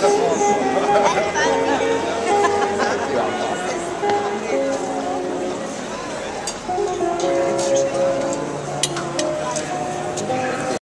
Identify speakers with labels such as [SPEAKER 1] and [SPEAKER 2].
[SPEAKER 1] ponta. Tá